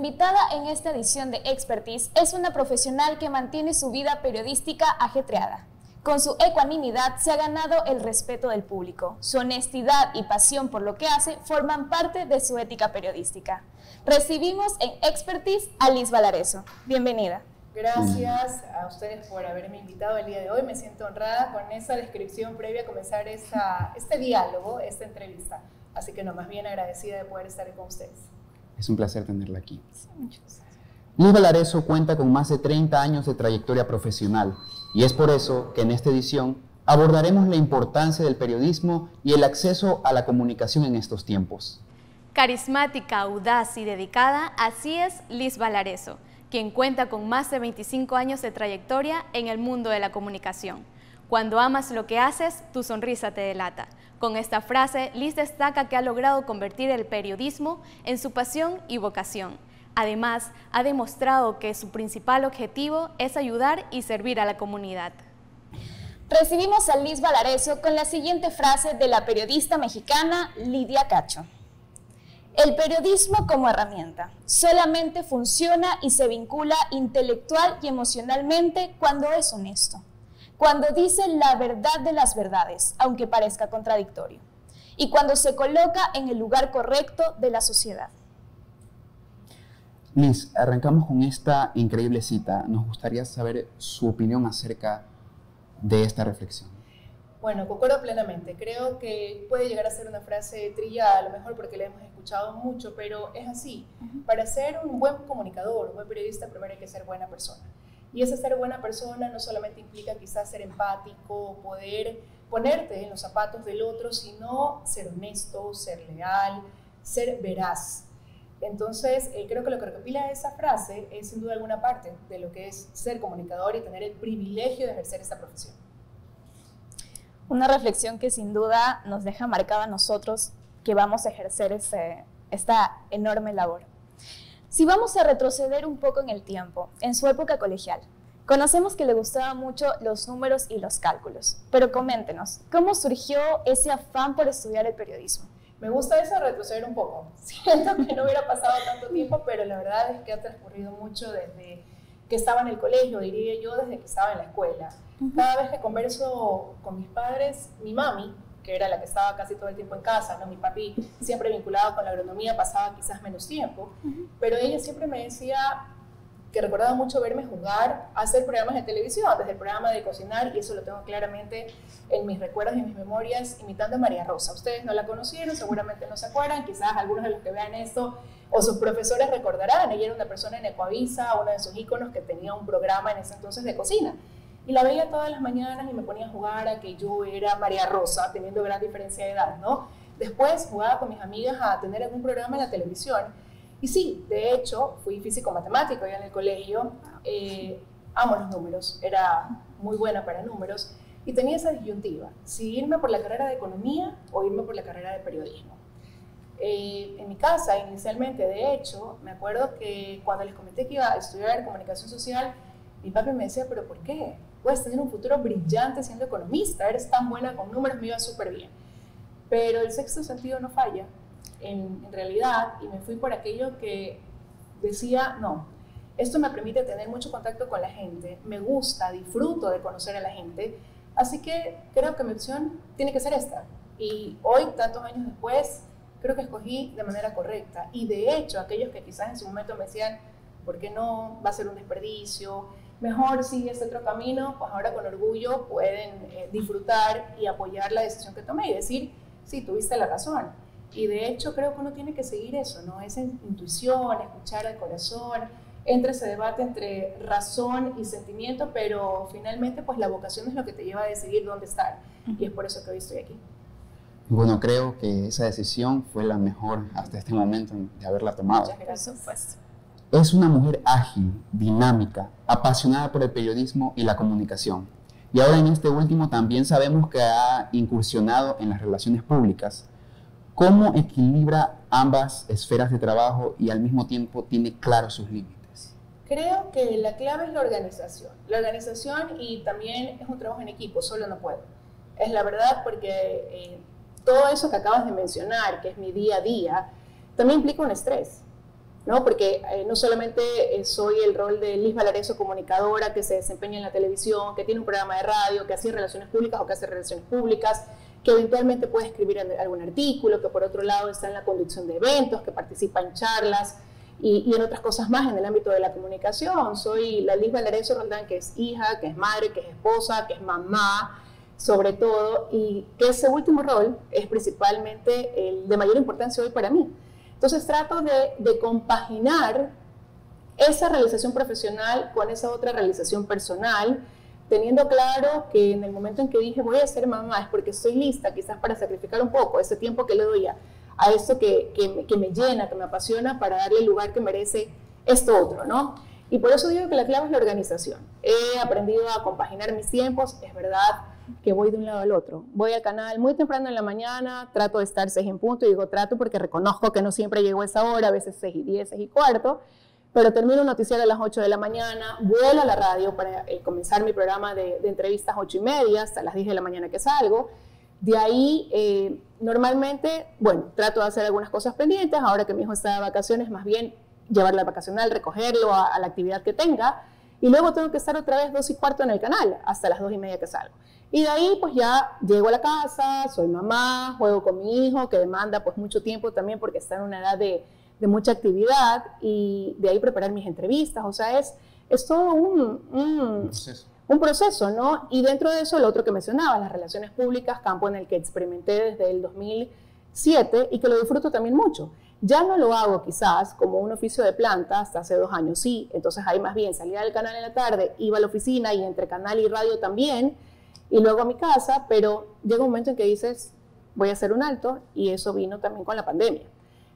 Invitada en esta edición de Expertise es una profesional que mantiene su vida periodística ajetreada. Con su ecuanimidad se ha ganado el respeto del público. Su honestidad y pasión por lo que hace forman parte de su ética periodística. Recibimos en Expertise a Liz Valareso. Bienvenida. Gracias a ustedes por haberme invitado el día de hoy. Me siento honrada con esa descripción previa a comenzar este diálogo, esta entrevista. Así que no, más bien agradecida de poder estar con ustedes. Es un placer tenerla aquí. Luz Valareso cuenta con más de 30 años de trayectoria profesional y es por eso que en esta edición abordaremos la importancia del periodismo y el acceso a la comunicación en estos tiempos. Carismática, audaz y dedicada, así es Liz Valareso, quien cuenta con más de 25 años de trayectoria en el mundo de la comunicación. Cuando amas lo que haces, tu sonrisa te delata. Con esta frase, Liz destaca que ha logrado convertir el periodismo en su pasión y vocación. Además, ha demostrado que su principal objetivo es ayudar y servir a la comunidad. Recibimos a Liz Valareso con la siguiente frase de la periodista mexicana Lidia Cacho. El periodismo como herramienta solamente funciona y se vincula intelectual y emocionalmente cuando es honesto cuando dice la verdad de las verdades, aunque parezca contradictorio, y cuando se coloca en el lugar correcto de la sociedad. Liz, arrancamos con esta increíble cita. Nos gustaría saber su opinión acerca de esta reflexión. Bueno, concuerdo plenamente. Creo que puede llegar a ser una frase trillada, a lo mejor porque la hemos escuchado mucho, pero es así. Para ser un buen comunicador, un buen periodista, primero hay que ser buena persona. Y ese ser buena persona no solamente implica quizás ser empático, poder ponerte en los zapatos del otro, sino ser honesto, ser leal, ser veraz. Entonces, eh, creo que lo que recopila esa frase es sin duda alguna parte de lo que es ser comunicador y tener el privilegio de ejercer esta profesión. Una reflexión que sin duda nos deja marcada a nosotros que vamos a ejercer esta enorme labor. Si vamos a retroceder un poco en el tiempo, en su época colegial, conocemos que le gustaban mucho los números y los cálculos, pero coméntenos, ¿cómo surgió ese afán por estudiar el periodismo? Me gusta eso retroceder un poco. Siento que no hubiera pasado tanto tiempo, pero la verdad es que ha transcurrido mucho desde que estaba en el colegio, diría yo, desde que estaba en la escuela. Cada vez que converso con mis padres, mi mami, que era la que estaba casi todo el tiempo en casa, ¿no? Mi papi siempre vinculado con la agronomía pasaba quizás menos tiempo, pero ella siempre me decía que recordaba mucho verme jugar, hacer programas de televisión, desde el programa de cocinar, y eso lo tengo claramente en mis recuerdos y en mis memorias, imitando a María Rosa. Ustedes no la conocieron, seguramente no se acuerdan, quizás algunos de los que vean esto o sus profesores recordarán, ella era una persona en Ecoavisa, uno de sus íconos que tenía un programa en ese entonces de cocina. Y la veía todas las mañanas y me ponía a jugar a que yo era María Rosa, teniendo gran diferencia de edad, ¿no? Después jugaba con mis amigas a tener algún programa en la televisión. Y sí, de hecho, fui físico-matemático ya en el colegio. Eh, amo los números, era muy buena para números. Y tenía esa disyuntiva, si irme por la carrera de economía o irme por la carrera de periodismo. Eh, en mi casa, inicialmente, de hecho, me acuerdo que cuando les comenté que iba a estudiar comunicación social, mi papi me decía, pero ¿por qué? Puedes tener un futuro brillante siendo economista, eres tan buena con números, me iba súper bien. Pero el sexto sentido no falla, en, en, realidad, y me fui por aquello que decía, no, esto me permite tener mucho contacto con la gente, me gusta, disfruto de conocer a la gente, así que creo que mi opción tiene que ser esta. Y hoy, tantos años después, creo que escogí de manera correcta. Y de hecho, aquellos que quizás en su momento me decían, ¿por qué no? Va a ser un desperdicio, mejor sigue este otro camino, pues ahora con orgullo pueden eh, disfrutar y apoyar la decisión que tomé y decir, sí, tuviste la razón. Y de hecho creo que uno tiene que seguir eso, ¿no? Esa intuición, escuchar al corazón, entre ese debate entre razón y sentimiento, pero finalmente pues la vocación es lo que te lleva a decidir dónde estar. Y es por eso que hoy estoy aquí. Bueno, creo que esa decisión fue la mejor hasta este momento de haberla tomado. Muchas gracias. Es una mujer ágil, dinámica, apasionada por el periodismo y la comunicación. Y ahora en este último también sabemos que ha incursionado en las relaciones públicas. ¿Cómo equilibra ambas esferas de trabajo y al mismo tiempo tiene claros sus límites? Creo que la clave es la organización. La organización y también es un trabajo en equipo, solo no puedo. Es la verdad porque eh, todo eso que acabas de mencionar, que es mi día a día, también implica un estrés ¿no? Porque eh, no solamente eh, soy el rol de Liz Valareso, comunicadora que se desempeña en la televisión, que tiene un programa de radio, que hace relaciones públicas o que hace relaciones públicas, que eventualmente puede escribir algún artículo, que por otro lado está en la conducción de eventos, que participa en charlas y, y en otras cosas más en el ámbito de la comunicación. Soy la Liz Valareso Roldán, que es hija, que es madre, que es esposa, que es mamá, sobre todo, y que ese último rol es principalmente el de mayor importancia hoy para mí entonces trato de, compaginar esa realización profesional con esa otra realización personal, teniendo claro que en el momento en que dije voy a ser mamá es porque estoy lista quizás para sacrificar un poco ese tiempo que le doy a, esto que, que, me llena, que me apasiona, para darle el lugar que merece esto otro, ¿no? Y por eso digo que la clave es la organización. He aprendido a compaginar mis tiempos, es verdad, que voy de un lado al otro. Voy al canal muy temprano en la mañana, trato de estar seis en punto, y digo trato porque reconozco que no siempre llego a esa hora, a veces seis y diez, seis y cuarto, pero termino un noticiero a las 8 de la mañana, vuelo a la radio para eh, comenzar mi programa de, entrevistas ocho y media hasta las 10 de la mañana que salgo. De ahí, eh, normalmente, bueno, trato de hacer algunas cosas pendientes, ahora que mi hijo está de vacaciones, más bien llevarlo a vacacional, recogerlo a, a la actividad que tenga, y luego tengo que estar otra vez dos y cuarto en el canal, hasta las dos y media que salgo. Y de ahí pues ya llego a la casa, soy mamá, juego con mi hijo que demanda pues mucho tiempo también porque está en una edad de, de mucha actividad y de ahí preparar mis entrevistas, o sea, es, es todo un, un, proceso. un, proceso. ¿no? Y dentro de eso, lo otro que mencionaba, las relaciones públicas, campo en el que experimenté desde el 2007 y que lo disfruto también mucho. Ya no lo hago quizás como un oficio de planta hasta hace dos años, sí, entonces ahí más bien salía del canal en la tarde, iba a la oficina y entre canal y radio también, y luego a mi casa, pero llega un momento en que dices, voy a hacer un alto y eso vino también con la pandemia.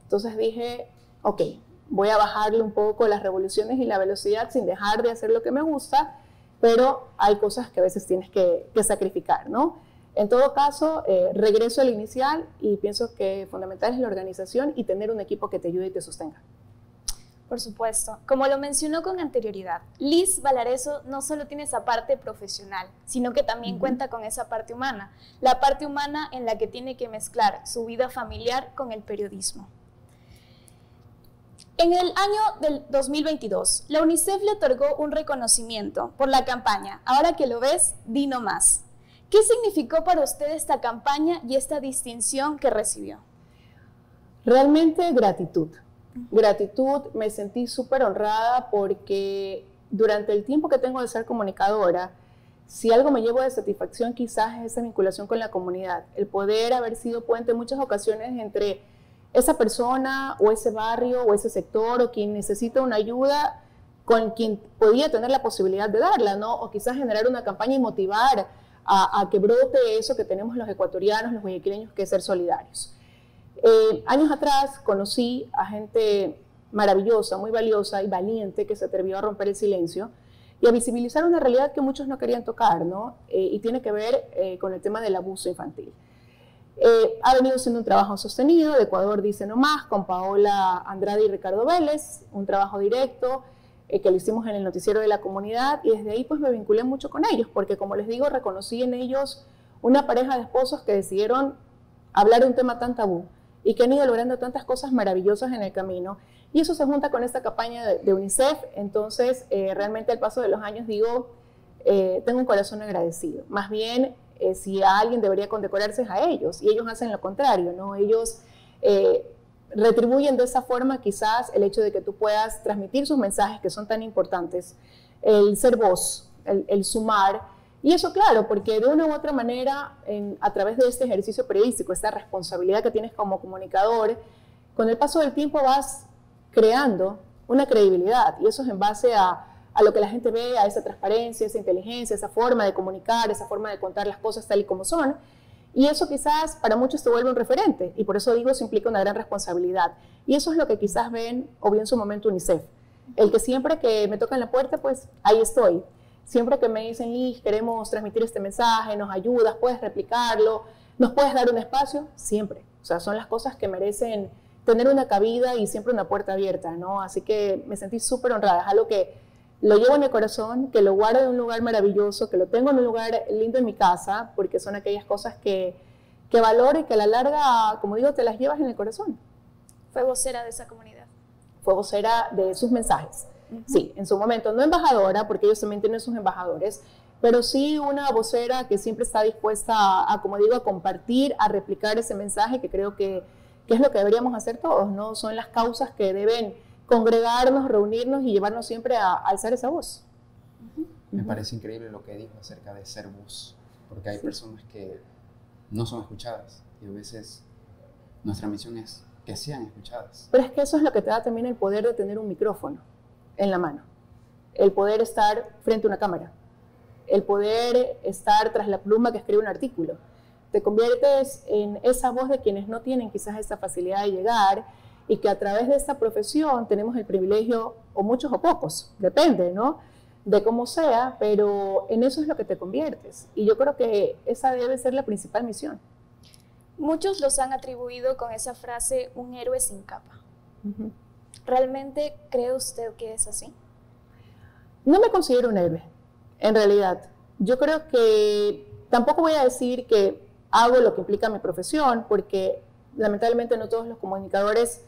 Entonces dije, ok, voy a bajarle un poco las revoluciones y la velocidad sin dejar de hacer lo que me gusta, pero hay cosas que a veces tienes que, sacrificar, ¿no? En todo caso, eh, regreso al inicial y pienso que fundamental es la organización y tener un equipo que te ayude y te sostenga. Por supuesto. Como lo mencionó con anterioridad, Liz Valareso no solo tiene esa parte profesional, sino que también cuenta con esa parte humana, la parte humana en la que tiene que mezclar su vida familiar con el periodismo. En el año del 2022, la UNICEF le otorgó un reconocimiento por la campaña Ahora que lo ves, di no más. ¿Qué significó para usted esta campaña y esta distinción que recibió? Realmente gratitud gratitud, me sentí súper honrada porque durante el tiempo que tengo de ser comunicadora, si algo me llevo de satisfacción quizás es esa vinculación con la comunidad, el poder haber sido puente en muchas ocasiones entre esa persona o ese barrio o ese sector o quien necesita una ayuda con quien podía tener la posibilidad de darla, ¿no? O quizás generar una campaña y motivar a, que brote eso que tenemos los ecuatorianos, los guayaquileños, que es ser solidarios. Eh, años atrás conocí a gente maravillosa, muy valiosa y valiente que se atrevió a romper el silencio y a visibilizar una realidad que muchos no querían tocar, ¿no? Eh, y tiene que ver eh, con el tema del abuso infantil. ha venido siendo un trabajo sostenido, de Ecuador dice no más, con Paola Andrade y Ricardo Vélez, un trabajo directo que lo hicimos en el noticiero de la comunidad y desde ahí pues me vinculé mucho con ellos, porque como les digo, reconocí en ellos una pareja de esposos que decidieron hablar de un tema tan tabú y que han ido logrando tantas cosas maravillosas en el camino. Y eso se junta con esta campaña de, UNICEF. Entonces, eh, realmente al paso de los años digo, eh, tengo un corazón agradecido. Más bien, eh, si a alguien debería condecorarse es a ellos. Y ellos hacen lo contrario, ¿no? Ellos retribuyen de esa forma quizás el hecho de que tú puedas transmitir sus mensajes que son tan importantes, el ser voz, el, sumar y eso claro, porque de una u otra manera, a través de este ejercicio periodístico, esta responsabilidad que tienes como comunicador, con el paso del tiempo vas creando una credibilidad y eso es en base a, a lo que la gente ve, a esa transparencia, esa inteligencia, esa forma de comunicar, esa forma de contar las cosas tal y como son. Y eso quizás para muchos te vuelve un referente y por eso digo, eso implica una gran responsabilidad. Y eso es lo que quizás ven o vio en su momento UNICEF. El que siempre que me tocan la puerta, pues ahí estoy. Siempre que me dicen, Liz, queremos transmitir este mensaje, nos ayudas, puedes replicarlo, nos puedes dar un espacio, siempre. O sea, son las cosas que merecen tener una cabida y siempre una puerta abierta, ¿no? Así que me sentí súper honrada. Es algo que lo llevo en mi corazón, que lo guardo en un lugar maravilloso, que lo tengo en un lugar lindo en mi casa, porque son aquellas cosas que, que valoro y que a la larga, como digo, te las llevas en el corazón. Fue vocera de esa comunidad fue vocera de sus mensajes. Sí, en su momento, no embajadora, porque ellos también tienen sus embajadores, pero sí una vocera que siempre está dispuesta a, como digo, a compartir, a replicar ese mensaje que creo que, que, es lo que deberíamos hacer todos, ¿no? Son las causas que deben congregarnos, reunirnos y llevarnos siempre a, alzar esa voz. Me parece increíble lo que dijo acerca de ser voz, porque hay personas que no son escuchadas y a veces nuestra misión es que sean escuchadas. Pero es que eso es lo que te da también el poder de tener un micrófono en la mano, el poder estar frente a una cámara, el poder estar tras la pluma que escribe un artículo. Te conviertes en esa voz de quienes no tienen quizás esa facilidad de llegar y que a través de esta profesión tenemos el privilegio, o muchos o pocos, depende, ¿no? De cómo sea, pero en eso es lo que te conviertes. Y yo creo que esa debe ser la principal misión. Muchos los han atribuido con esa frase un héroe sin capa. ¿Realmente cree usted que es así? No me considero un héroe, en realidad. Yo creo que tampoco voy a decir que hago lo que implica mi profesión, porque lamentablemente no todos los comunicadores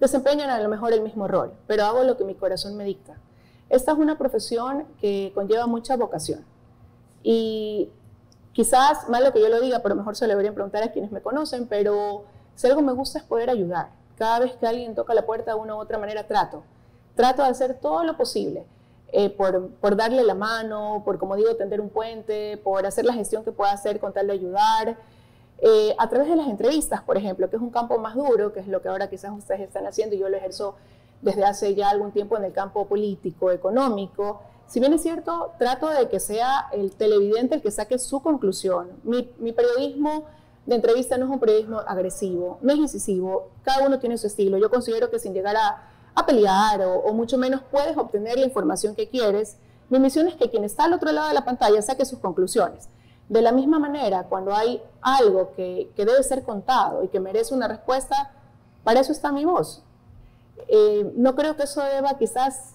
desempeñan a lo mejor el mismo rol, pero hago lo que mi corazón me dicta. Esta es una profesión que conlleva mucha vocación. Y quizás, malo que yo lo diga, pero mejor se lo deberían preguntar a quienes me conocen, pero si algo me gusta es poder ayudar. Cada vez que alguien toca la puerta de una u otra manera, trato. Trato de hacer todo lo posible. Eh, por, por, darle la mano, por, como digo, tender un puente, por hacer la gestión que pueda hacer con tal de ayudar. Eh, a través de las entrevistas, por ejemplo, que es un campo más duro, que es lo que ahora quizás ustedes están haciendo, y yo lo ejerzo desde hace ya algún tiempo en el campo político, económico. Si bien es cierto, trato de que sea el televidente el que saque su conclusión. Mi, periodismo de entrevista no es un periodismo agresivo, no es incisivo, cada uno tiene su estilo. Yo considero que sin llegar a, pelear o, o, mucho menos puedes obtener la información que quieres, mi misión es que quien está al otro lado de la pantalla saque sus conclusiones. De la misma manera, cuando hay algo que, debe ser contado y que merece una respuesta, para eso está mi voz. Eh, no creo que eso deba quizás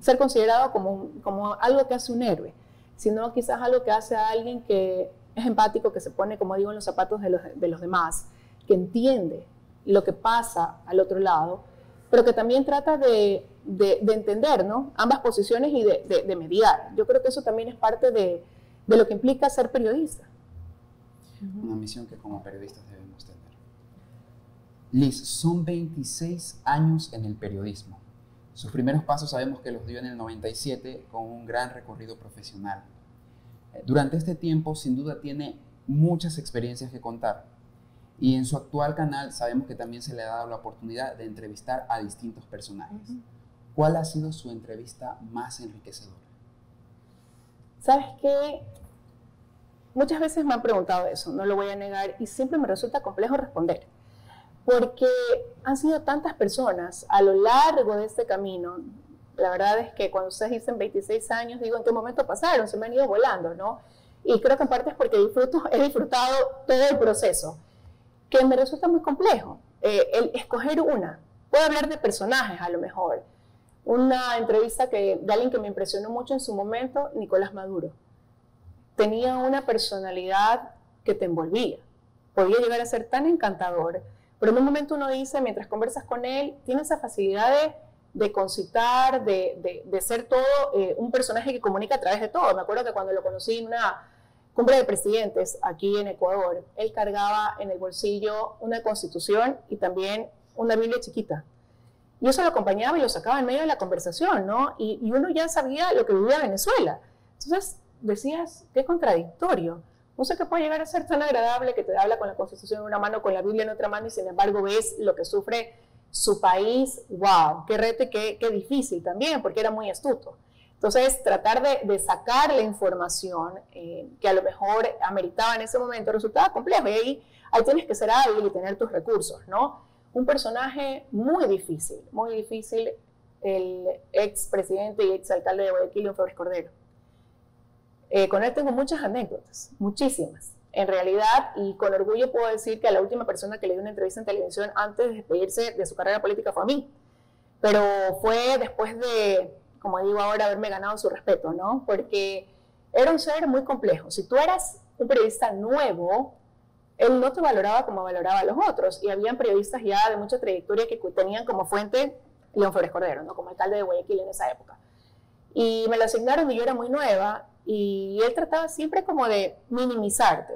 ser considerado como, como algo que hace un héroe, sino quizás algo que hace a alguien que es empático, que se pone, como digo, en los zapatos de los, de los demás, que entiende lo que pasa al otro lado, pero que también trata de, de, entender ¿no? ambas posiciones y de, de mediar. Yo creo que eso también es parte de, de lo que implica ser periodista. Una misión que como periodistas debemos tener. Liz, son 26 años en el periodismo. Sus primeros pasos sabemos que los dio en el 97 con un gran recorrido profesional. Eh, durante este tiempo, sin duda, tiene muchas experiencias que contar. Y en su actual canal sabemos que también se le ha dado la oportunidad de entrevistar a distintos personajes. ¿Cuál ha sido su entrevista más enriquecedora? ¿Sabes qué? Muchas veces me han preguntado eso, no lo voy a negar, y siempre me resulta complejo responder, porque han sido tantas personas a lo largo de este camino. La verdad es que cuando ustedes dicen 26 años, digo, ¿en qué momento pasaron? Se me han ido volando, ¿no? Y creo que en parte es porque he disfrutado todo el proceso, que me resulta muy complejo. Eh, el escoger una. Puedo hablar de personajes a lo mejor, una entrevista que, de alguien que me impresionó mucho en su momento, Nicolás Maduro. Tenía una personalidad que te envolvía, podía llegar a ser tan encantador, pero en un momento uno dice, mientras conversas con él, tiene esa facilidad de, concitar, de, de, ser todo eh, un personaje que comunica a través de todo. Me acuerdo que cuando lo conocí en una cumbre de presidentes aquí en Ecuador, él cargaba en el bolsillo una constitución y también una Biblia chiquita y eso lo acompañaba y lo sacaba en medio de la conversación, ¿no? Y, uno ya sabía lo que vivía Venezuela. Entonces decías, qué contradictorio. No sé qué puede llegar a ser tan agradable que te habla con la Constitución en una mano, con la Biblia en otra mano y sin embargo ves lo que sufre su país. ¡Wow! ¡Qué rete, qué, qué difícil también, porque era muy astuto! Entonces, tratar de, sacar la información eh, que a lo mejor ameritaba en ese momento resultaba complejo y ahí, ahí tienes que ser hábil y tener tus recursos, ¿no? Un personaje muy difícil, muy difícil, el ex presidente y ex alcalde de Guayaquil, León Flores Cordero. Eh, con él tengo muchas anécdotas, muchísimas. En realidad, y con orgullo puedo decir que a la última persona que le dio una entrevista en televisión antes de despedirse de su carrera política fue a mí. Pero fue después de, como digo ahora, haberme ganado su respeto, ¿no? Porque era un ser muy complejo. Si tú eras un periodista nuevo, él no te valoraba como valoraba a los otros. Y habían periodistas ya de mucha trayectoria que tenían como fuente León Flores Cordero, ¿no? como alcalde de Guayaquil en esa época. Y me lo asignaron y yo era muy nueva y él trataba siempre como de minimizarte.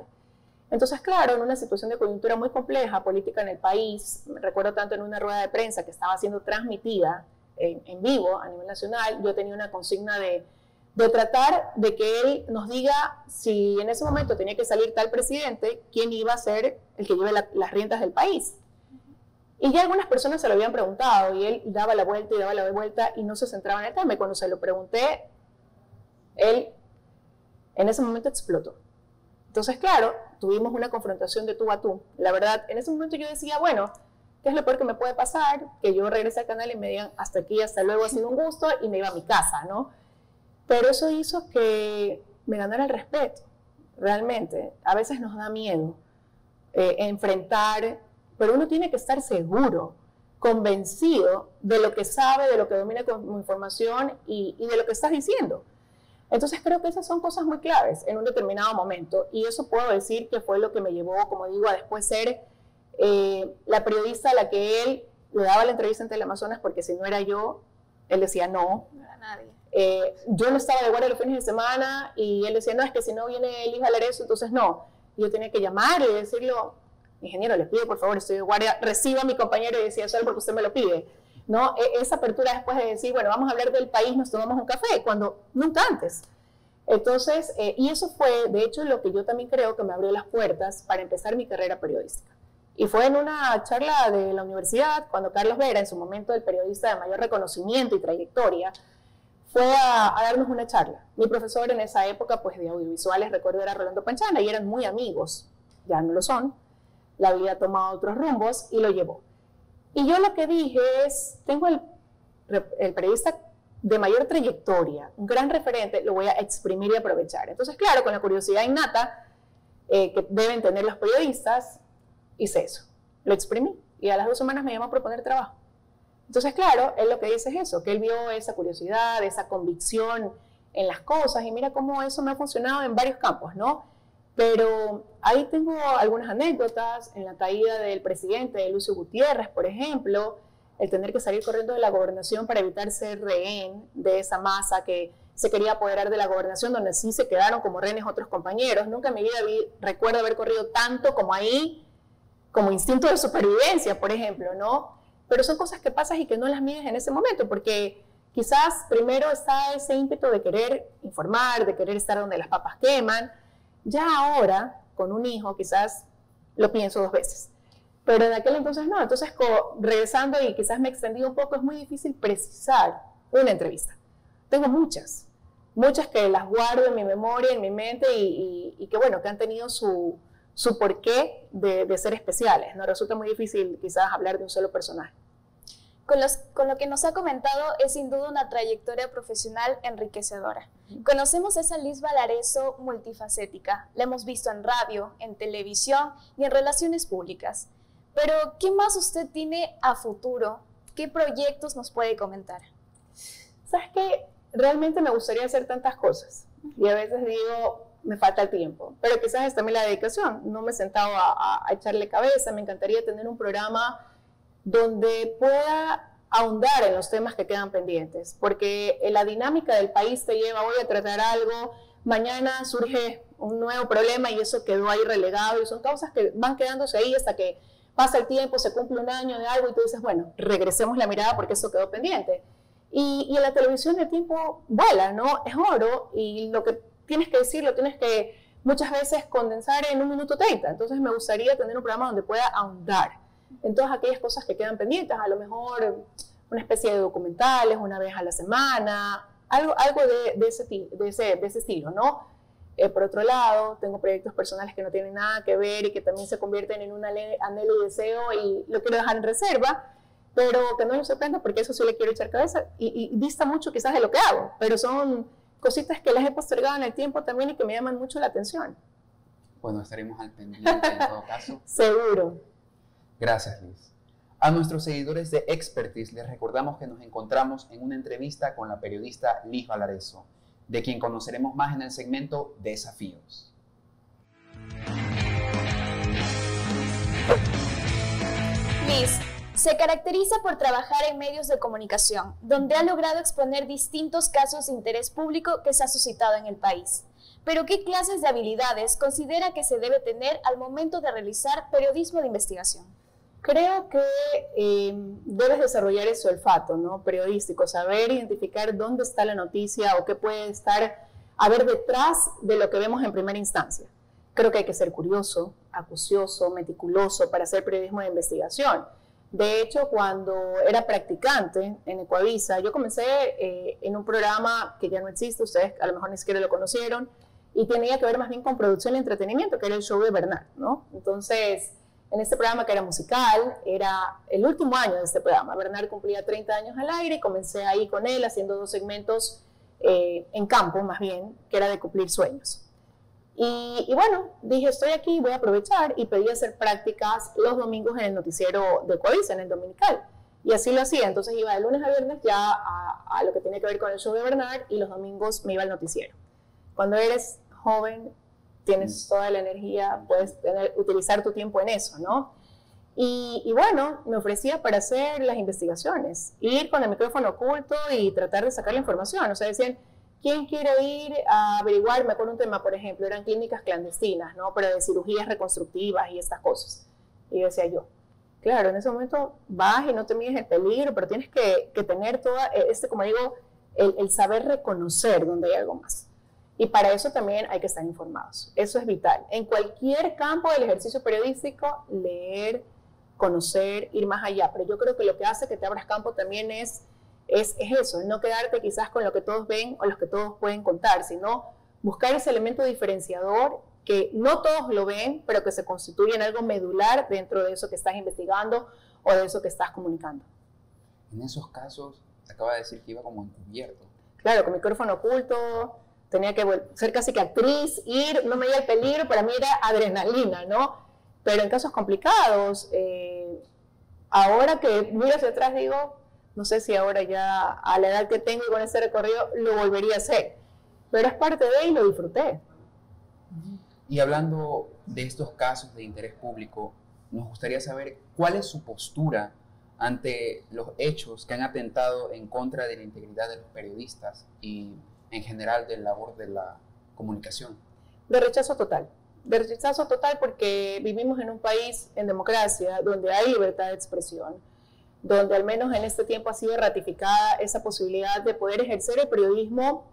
Entonces, claro, en una situación de coyuntura muy compleja, política en el país, recuerdo tanto en una rueda de prensa que estaba siendo transmitida en, en vivo a nivel nacional, yo tenía una consigna de, de tratar de que él nos diga si en ese momento tenía que salir tal presidente, quién iba a ser el que lleve las riendas del país. Y ya algunas personas se lo habían preguntado y él daba la vuelta y daba la vuelta y no se centraba en el tema. Cuando se lo pregunté, él en ese momento explotó. Entonces, claro, tuvimos una confrontación de tú a tú. La verdad, en ese momento yo decía, bueno, ¿qué es lo peor que me puede pasar? Que yo regrese al canal y me digan, hasta aquí, hasta luego, ha sido un gusto, y me iba a mi casa, ¿no? Pero eso hizo que me ganara el respeto, realmente. A veces nos da miedo eh, enfrentar pero uno tiene que estar seguro, convencido de lo que sabe, de lo que domina como información y, de lo que estás diciendo. Entonces creo que esas son cosas muy claves en un determinado momento y eso puedo decir que fue lo que me llevó, como digo, a después ser eh, la periodista a la que él le daba la entrevista en Amazonas porque si no era yo, él decía no. No era nadie. Eh, yo no estaba de guardia los fines de semana y él decía, no, es que si no viene el hijo eso, entonces no. yo tenía que llamar y decirlo, ingeniero, le pido por favor, estoy de guardia, reciba a mi compañero y decía, solo porque usted me lo pide. ¿No? E, esa apertura después de decir, bueno, vamos a hablar del país, nos tomamos un café, cuando nunca antes. Entonces, eh, y eso fue, de hecho, lo que yo también creo que me abrió las puertas para empezar mi carrera periodística. Y fue en una charla de la universidad, cuando Carlos Vera, en su momento el periodista de mayor reconocimiento y trayectoria, fue a, darnos una charla. Mi profesor en esa época, pues de audiovisuales, recuerdo era Rolando Panchana, y eran muy amigos, ya no lo son, la había tomado otros rumbos y lo llevó. Y yo lo que dije es, tengo el, el periodista de mayor trayectoria, un gran referente, lo voy a exprimir y aprovechar. Entonces, claro, con la curiosidad innata eh, que deben tener los periodistas, hice eso. Lo exprimí y a las dos semanas me llamó a proponer trabajo. Entonces, claro, él lo que dice es eso, que él vio esa curiosidad, esa convicción en las cosas y mira cómo eso me ha funcionado en varios campos, ¿no? Pero ahí tengo algunas anécdotas en la caída del presidente de Lucio Gutiérrez, por ejemplo, el tener que salir corriendo de la gobernación para evitar ser rehén de esa masa que se quería apoderar de la gobernación, donde sí se quedaron como rehenes otros compañeros. Nunca en mi vida recuerdo haber corrido tanto como ahí, como instinto de supervivencia, por ejemplo, ¿no? Pero son cosas que pasan y que no las mides en ese momento, porque quizás primero está ese ímpetu de querer informar, de querer estar donde las papas queman, ya ahora, con un hijo, quizás lo pienso dos veces. Pero en aquel entonces no. Entonces, regresando y quizás me extendí un poco, es muy difícil precisar una entrevista. Tengo muchas, muchas que las guardo en mi memoria, en mi mente y, que, bueno, que han tenido su, su porqué de, de, ser especiales. ¿no? Resulta muy difícil quizás hablar de un solo personaje. Con, lo que nos ha comentado es sin duda una trayectoria profesional enriquecedora. Conocemos a esa Liz Valareso multifacética. La hemos visto en radio, en televisión y en relaciones públicas. Pero, ¿qué más usted tiene a futuro? ¿Qué proyectos nos puede comentar? Sabes que realmente me gustaría hacer tantas cosas y a veces digo, me falta el tiempo, pero quizás es también la dedicación. No me he sentado a echarle cabeza, me encantaría tener un programa donde pueda ahondar en los temas que quedan pendientes, porque la dinámica del país te lleva hoy a tratar algo, mañana surge un nuevo problema y eso quedó ahí relegado y son causas que van quedándose ahí hasta que pasa el tiempo, se cumple un año de algo y tú dices, bueno, regresemos la mirada porque eso quedó pendiente. Y, y en la televisión el tiempo vuela, ¿no? Es oro y lo que tienes que decir lo tienes que muchas veces condensar en un minuto 30. Entonces me gustaría tener un programa donde pueda ahondar en todas aquellas cosas que quedan pendientes, a lo mejor una especie de documentales una vez a la semana, algo, algo de, ese, de, ese, de ese estilo, ¿no? Eh, por otro lado, tengo proyectos personales que no tienen nada que ver y que también se convierten en un anhelo y deseo y lo quiero dejar en reserva, pero que no lo sorprenda porque eso sí le quiero echar cabeza y, y dista mucho quizás de lo que hago, pero son cositas que las he postergado en el tiempo también y que me llaman mucho la atención. Bueno, estaremos al pendiente en todo caso. Seguro. Gracias, Liz. A nuestros seguidores de Expertise les recordamos que nos encontramos en una entrevista con la periodista Liz Valareso, de quien conoceremos más en el segmento Desafíos. Liz, Se caracteriza por trabajar en medios de comunicación, donde ha logrado exponer distintos casos de interés público que se ha suscitado en el país. Pero ¿qué clases de habilidades considera que se debe tener al momento de realizar periodismo de investigación? Creo que eh, debes desarrollar ese olfato ¿no? periodístico, saber identificar dónde está la noticia o qué puede estar a ver detrás de lo que vemos en primera instancia. Creo que hay que ser curioso, acucioso, meticuloso para hacer periodismo de investigación. De hecho, cuando era practicante en Ecuavisa, yo comencé eh, en un programa que ya no existe, ustedes a lo mejor ni siquiera lo conocieron, y tenía que ver más bien con producción y entretenimiento, que era el show de Bernard, ¿no? Entonces, en este programa que era musical, era el último año de este programa. Bernard cumplía 30 años al aire y comencé ahí con él haciendo dos segmentos eh, en campo, más bien, que era de cumplir sueños. Y, y, bueno, dije, estoy aquí, voy a aprovechar y pedí hacer prácticas los domingos en el noticiero de Coavisa, en el dominical. Y así lo hacía, entonces iba de lunes a viernes ya a, a lo que tenía que ver con el show de Bernard y los domingos me iba al noticiero. Cuando eres joven, tienes toda la energía, puedes tener, utilizar tu tiempo en eso, ¿no? Y, y, bueno, me ofrecía para hacer las investigaciones, ir con el micrófono oculto y tratar de sacar la información. O sea, decían, ¿quién quiere ir a averiguarme con un tema, por ejemplo? Eran clínicas clandestinas, ¿no? Pero de cirugías reconstructivas y estas cosas. Y yo decía yo, claro, en ese momento vas y no te mides el peligro, pero tienes que, tener toda, este, como digo, el, el saber reconocer donde hay algo más. Y para eso también hay que estar informados. Eso es vital. En cualquier campo del ejercicio periodístico, leer, conocer, ir más allá. Pero yo creo que lo que hace que te abras campo también es, es, es eso, no quedarte quizás con lo que todos ven o lo que todos pueden contar, sino buscar ese elemento diferenciador que no todos lo ven, pero que se constituye en algo medular dentro de eso que estás investigando o de eso que estás comunicando. En esos casos, acaba de decir que iba como encubierto. Claro, con micrófono oculto, tenía que ser casi que actriz, ir, no me el peligro, para mí era adrenalina, ¿no? Pero en casos complicados, eh, ahora que miro hacia atrás digo, no sé si ahora ya a la edad que tengo y con ese recorrido lo volvería a hacer, pero es parte de y lo disfruté. Y hablando de estos casos de interés público, nos gustaría saber cuál es su postura ante los hechos que han atentado en contra de la integridad de los periodistas y en general de labor de la comunicación? De rechazo total. De rechazo total porque vivimos en un país en democracia donde hay libertad de expresión, donde al menos en este tiempo ha sido ratificada esa posibilidad de poder ejercer el periodismo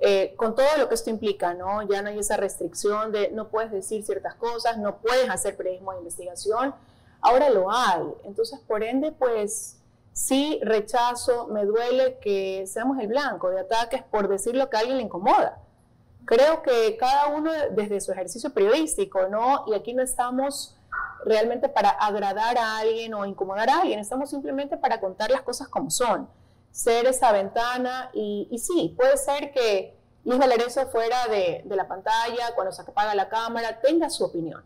eh, con todo lo que esto implica, ¿no? Ya no hay esa restricción de no puedes decir ciertas cosas, no puedes hacer periodismo de investigación, ahora lo hay. Entonces, por ende, pues sí rechazo, me duele que seamos el blanco de ataques por decir lo que a alguien le incomoda. Creo que cada uno desde su ejercicio periodístico, ¿no? Y aquí no estamos realmente para agradar a alguien o incomodar a alguien, estamos simplemente para contar las cosas como son, ser esa ventana y, y sí, puede ser que Luis Valereso fuera de, la pantalla, cuando se apaga la cámara, tenga su opinión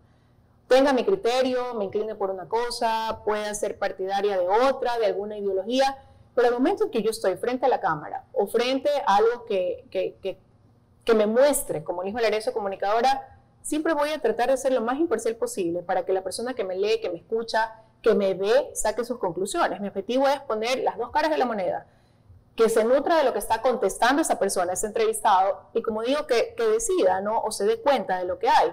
tenga mi criterio, me incline por una cosa, pueda ser partidaria de otra, de alguna ideología, pero al momento en que yo estoy frente a la cámara o frente a algo que, que, que, me muestre como Luis Valareso comunicadora, siempre voy a tratar de ser lo más imparcial posible para que la persona que me lee, que me escucha, que me ve, saque sus conclusiones. Mi objetivo es poner las dos caras de la moneda, que se nutra de lo que está contestando esa persona, ese entrevistado, y como digo, que, que decida, ¿no? O se dé cuenta de lo que hay.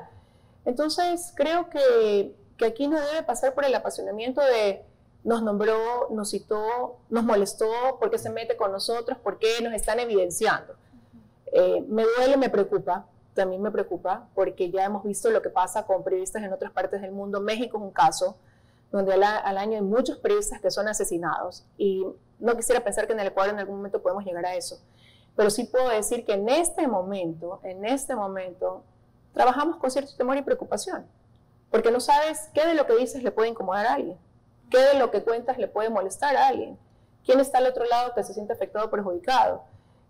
Entonces, creo que, que aquí no debe pasar por el apasionamiento de nos nombró, nos citó, nos molestó, por qué se mete con nosotros, por qué nos están evidenciando. Eh, me duele, me preocupa, también me preocupa, porque ya hemos visto lo que pasa con periodistas en otras partes del mundo. México es un caso donde al, año hay muchos periodistas que son asesinados y no quisiera pensar que en el Ecuador en algún momento podemos llegar a eso. Pero sí puedo decir que en este momento, en este momento, trabajamos con cierto temor y preocupación, porque no sabes qué de lo que dices le puede incomodar a alguien, qué de lo que cuentas le puede molestar a alguien, quién está al otro lado que se siente afectado o perjudicado.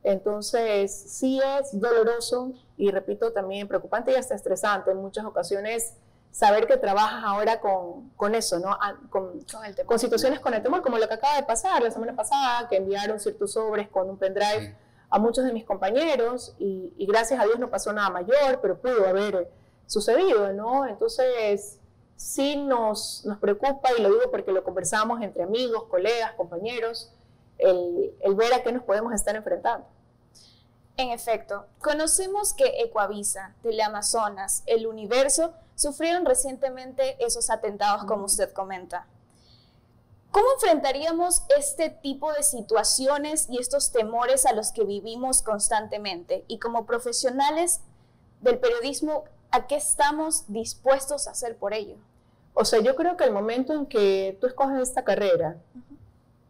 Entonces, sí es doloroso y repito, también preocupante y hasta estresante en muchas ocasiones saber que trabajas ahora con, con eso, ¿no? Con, con, el con, situaciones con el temor, como lo que acaba de pasar la semana pasada, que enviaron ciertos sobres con un pendrive. Sí a muchos de mis compañeros y, y, gracias a Dios no pasó nada mayor, pero pudo haber sucedido, ¿no? Entonces, sí nos, nos preocupa, y lo digo porque lo conversamos entre amigos, colegas, compañeros, el, el ver a qué nos podemos estar enfrentando. En efecto, conocemos que Ecoavisa, Teleamazonas, el Universo sufrieron recientemente esos atentados como usted comenta. ¿Cómo enfrentaríamos este tipo de situaciones y estos temores a los que vivimos constantemente? Y como profesionales del periodismo, ¿a qué estamos dispuestos a hacer por ello? O sea, yo creo que el momento en que tú escoges esta carrera,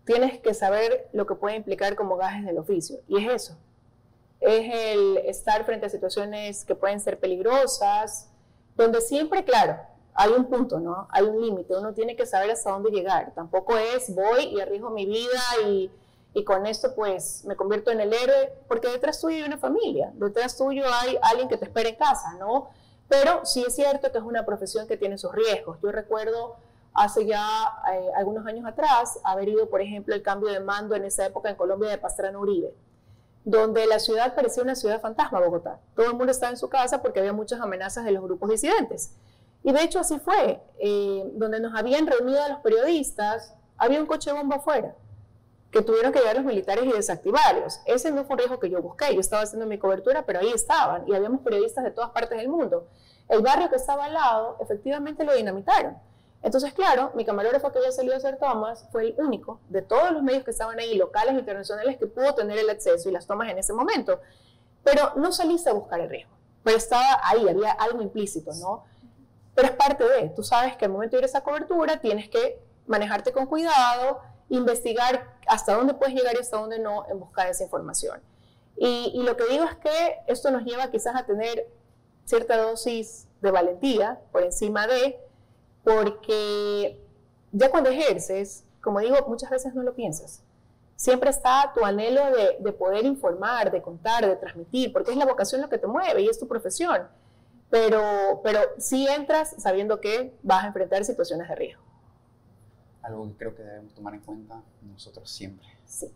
tienes que saber lo que puede implicar como gajes del oficio. Y es eso. Es el estar frente a situaciones que pueden ser peligrosas, donde siempre, claro, hay un punto, ¿no? Hay un límite, uno tiene que saber hasta dónde llegar. Tampoco es voy y arriesgo mi vida y, y, con esto pues me convierto en el héroe, porque detrás tuyo hay una familia, detrás tuyo hay alguien que te espera en casa, ¿no? Pero sí es cierto que es una profesión que tiene sus riesgos. Yo recuerdo hace ya eh, algunos años atrás haber ido, por ejemplo, el cambio de mando en esa época en Colombia de Pastrana Uribe donde la ciudad parecía una ciudad fantasma, Bogotá. Todo el mundo estaba en su casa porque había muchas amenazas de los grupos disidentes. Y de hecho así fue, eh, donde nos habían reunido a los periodistas, había un coche bomba afuera, que tuvieron que llegar los militares y desactivarlos. Ese no fue un riesgo que yo busqué, yo estaba haciendo mi cobertura, pero ahí estaban, y habíamos periodistas de todas partes del mundo. El barrio que estaba al lado, efectivamente lo dinamitaron. Entonces, claro, mi camarógrafo que había salido a hacer tomas fue el único de todos los medios que estaban ahí, locales e internacionales, que pudo tener el acceso y las tomas en ese momento. Pero no saliste a buscar el riesgo, pero estaba ahí, había algo implícito, ¿no? Pero es parte de, tú sabes que al momento de ir a esa cobertura tienes que manejarte con cuidado, investigar hasta dónde puedes llegar y hasta dónde no en buscar esa información. Y, y lo que digo es que esto nos lleva quizás a tener cierta dosis de valentía por encima de porque ya cuando ejerces, como digo, muchas veces no lo piensas. Siempre está tu anhelo de, poder informar, de contar, de transmitir, porque es la vocación lo que te mueve y es tu profesión. Pero, pero sí entras sabiendo que vas a enfrentar situaciones de riesgo. Algo que creo que debemos tomar en cuenta nosotros siempre. Sí.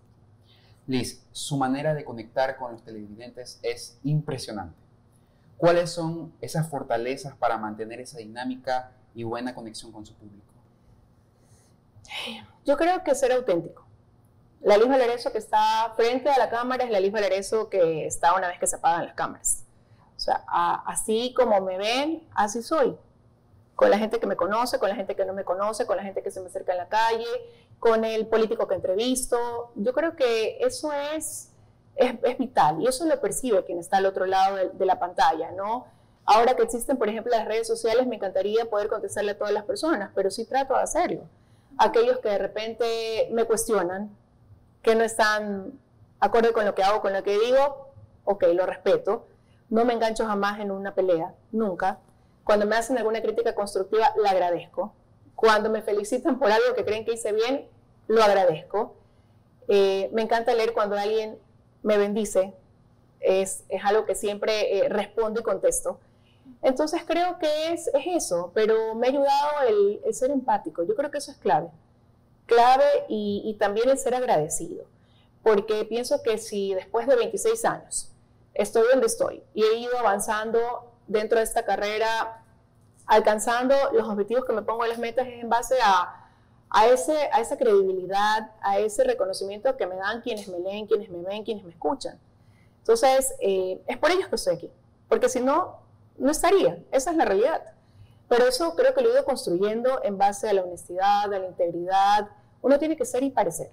Liz, su manera de conectar con los televidentes es impresionante. ¿Cuáles son esas fortalezas para mantener esa dinámica y buena conexión con su público? Yo creo que ser auténtico. La Liz Valareso que está frente a la cámara es la Liz Valareso que está una vez que se apagan las cámaras. O sea, así como me ven, así soy. Con la gente que me conoce, con la gente que no me conoce, con la gente que se me acerca en la calle, con el político que entrevisto. Yo creo que eso es, es, vital y eso lo percibe quien está al otro lado de, de la pantalla, ¿no? Ahora que existen, por ejemplo, las redes sociales, me encantaría poder contestarle a todas las personas, pero sí trato de hacerlo. Aquellos que de repente me cuestionan, que no están acorde con lo que hago, con lo que digo, ok, lo respeto. No me engancho jamás en una pelea, nunca. Cuando me hacen alguna crítica constructiva, la agradezco. Cuando me felicitan por algo que creen que hice bien, lo agradezco. Eh, me encanta leer cuando alguien me bendice. Es, es algo que siempre eh, respondo y contesto. Entonces creo que es, eso, pero me ha ayudado el, ser empático. Yo creo que eso es clave. Clave y, también el ser agradecido. Porque pienso que si después de 26 años estoy donde estoy y he ido avanzando dentro de esta carrera, alcanzando los objetivos que me pongo en las metas, es en base a, a, ese, a esa credibilidad, a ese reconocimiento que me dan quienes me leen, quienes me ven, quienes me escuchan. Entonces, eh, es por ellos que estoy aquí. Porque si no, no estaría, esa es la realidad. Pero eso creo que lo he ido construyendo en base a la honestidad, a la integridad. Uno tiene que ser y parecer.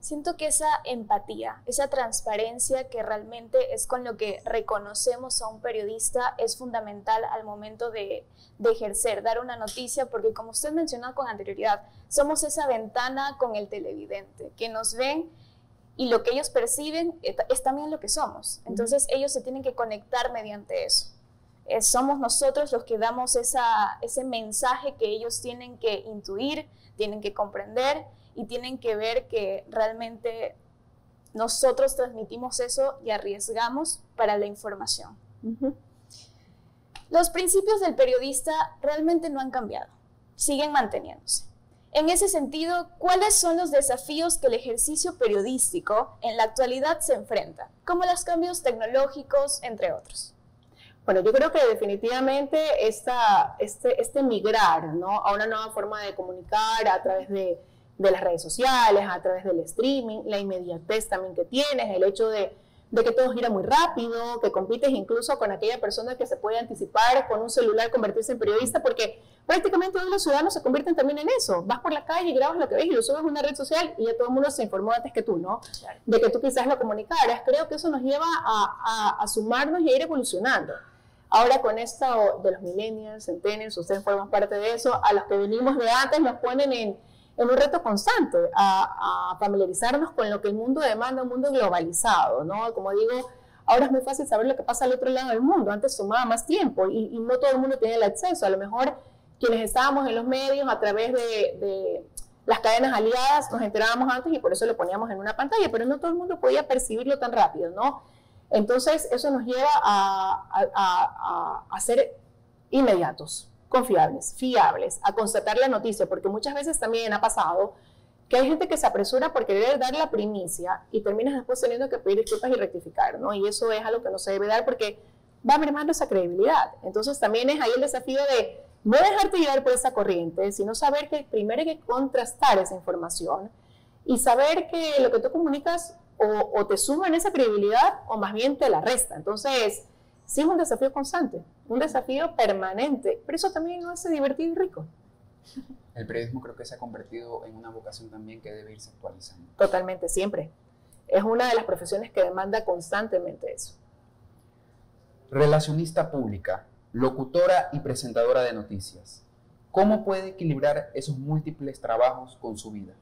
Siento que esa empatía, esa transparencia que realmente es con lo que reconocemos a un periodista es fundamental al momento de, de ejercer, dar una noticia, porque como usted mencionó con anterioridad, somos esa ventana con el televidente, que nos ven y lo que ellos perciben es también lo que somos. Entonces ellos se tienen que conectar mediante eso. Eh, somos nosotros los que damos esa, ese mensaje que ellos tienen que intuir, tienen que comprender y tienen que ver que realmente nosotros transmitimos eso y arriesgamos para la información. Los principios del periodista realmente no han cambiado, siguen manteniéndose. En ese sentido, ¿cuáles son los desafíos que el ejercicio periodístico en la actualidad se enfrenta, como los cambios tecnológicos, entre otros? Bueno, yo creo que definitivamente este, este migrar ¿no? a una nueva forma de comunicar a través de, de, las redes sociales, a través del streaming, la inmediatez también que tienes, el hecho de, de que todo gira muy rápido, que compites incluso con aquella persona que se puede anticipar con un celular convertirse en periodista, porque prácticamente todos los ciudadanos se convierten también en eso. Vas por la calle y grabas lo que ves y lo subes a una red social y ya todo el mundo se informó antes que tú, ¿no? De que tú quizás lo comunicaras. Creo que eso nos lleva a, a, a sumarnos y a ir evolucionando. Ahora con esto de los millennials, centennials, ustedes forman parte de eso, a los que venimos de antes nos ponen en, en un reto constante, a, a, familiarizarnos con lo que el mundo demanda, un mundo globalizado, ¿no? Como digo, ahora es muy fácil saber lo que pasa al otro lado del mundo, antes tomaba más tiempo y, y no todo el mundo tenía el acceso, a lo mejor quienes estábamos en los medios a través de, de las cadenas aliadas nos enterábamos antes y por eso lo poníamos en una pantalla, pero no todo el mundo podía percibirlo tan rápido, ¿no? Entonces, eso nos lleva a, a, a, a, ser inmediatos, confiables, fiables, a constatar la noticia, porque muchas veces también ha pasado que hay gente que se apresura por querer dar la primicia y terminas después teniendo que pedir disculpas y rectificar, ¿no? Y eso es algo que no se debe dar porque va mermando esa credibilidad. Entonces, también es ahí el desafío de no dejarte llevar por esa corriente, sino saber que primero hay que contrastar esa información y saber que lo que tú comunicas o, o, te suman esa credibilidad o más bien te la resta. Entonces, sí es un desafío constante, un desafío permanente, pero eso también lo hace divertido y rico. El periodismo creo que se ha convertido en una vocación también que debe irse actualizando. Totalmente, siempre. Es una de las profesiones que demanda constantemente eso. Relacionista pública, locutora y presentadora de noticias. ¿Cómo puede equilibrar esos múltiples trabajos con su vida?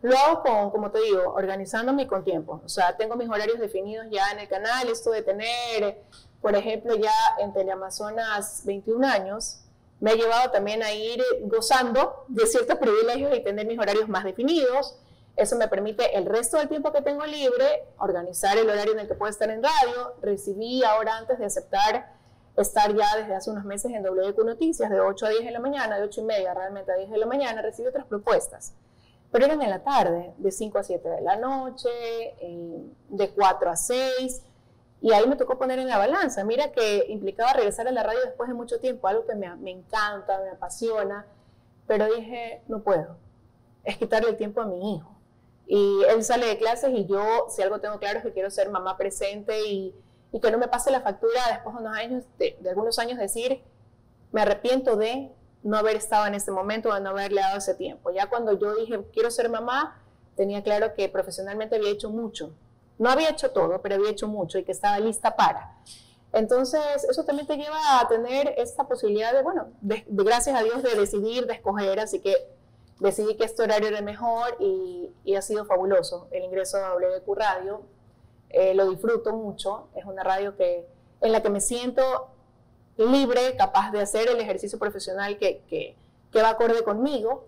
Lo hago con, como te digo, organizándome con tiempo. O sea, tengo mis horarios definidos ya en el canal. Esto de tener, por ejemplo, ya en Teleamazonas 21 años, me ha llevado también a ir gozando de ciertos privilegios y tener mis horarios más definidos. Eso me permite el resto del tiempo que tengo libre, organizar el horario en el que puedo estar en radio. Recibí ahora antes de aceptar estar ya desde hace unos meses en WQ Noticias de 8 a 10 de la mañana, de 8 y media realmente a 10 de la mañana, recibí otras propuestas pero eran en la tarde, de 5 a 7 de la noche, eh, de 4 a 6, y ahí me tocó poner en la balanza. Mira que implicaba regresar a la radio después de mucho tiempo, algo que me, me encanta, me apasiona, pero dije, no puedo, es quitarle el tiempo a mi hijo. Y él sale de clases y yo, si algo tengo claro es que quiero ser mamá presente y, y que no me pase la factura después de unos años, de, de algunos años decir, me arrepiento de, no haber estado en ese momento o no haberle dado ese tiempo. Ya cuando yo dije, quiero ser mamá, tenía claro que profesionalmente había hecho mucho. No había hecho todo, pero había hecho mucho y que estaba lista para. Entonces, eso también te lleva a tener esta posibilidad de, bueno, gracias a Dios, de decidir, de escoger, así que decidí que este horario era mejor y, y ha sido fabuloso el ingreso a WQ Radio. Eh, lo disfruto mucho, es una radio que, en la que me siento libre, capaz de hacer el ejercicio profesional que, que, va acorde conmigo.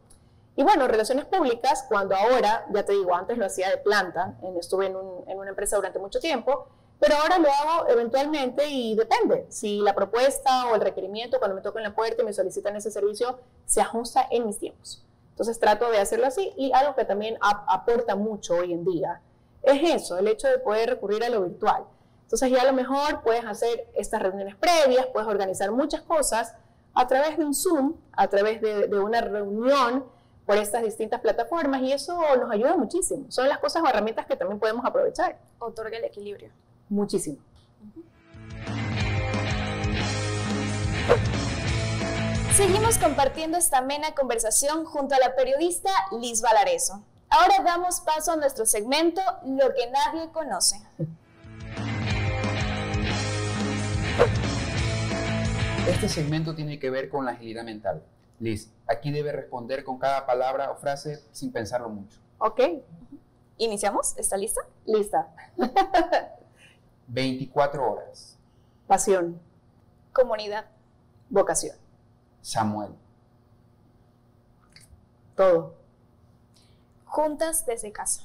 Y bueno, relaciones públicas, cuando ahora, ya te digo, antes lo hacía de planta, estuve en, un, en, una empresa durante mucho tiempo, pero ahora lo hago eventualmente y depende. Si la propuesta o el requerimiento, cuando me tocan la puerta y me solicitan ese servicio, se ajusta en mis tiempos. Entonces trato de hacerlo así y algo que también ap aporta mucho hoy en día es eso, el hecho de poder recurrir a lo virtual. Entonces ya a lo mejor puedes hacer estas reuniones previas, puedes organizar muchas cosas a través de un Zoom, a través de, de una reunión por estas distintas plataformas y eso nos ayuda muchísimo. Son las cosas o herramientas que también podemos aprovechar. Otorga el equilibrio. Muchísimo. Uh -huh. Seguimos compartiendo esta amena conversación junto a la periodista Liz Valareso. Ahora damos paso a nuestro segmento Lo que nadie conoce. Este segmento tiene que ver con la agilidad mental. Liz, aquí debe responder con cada palabra o frase sin pensarlo mucho. Ok. ¿Iniciamos? ¿Está lista? Lista. 24 horas. Pasión. Comunidad. Vocación. Samuel. Todo. Juntas desde casa.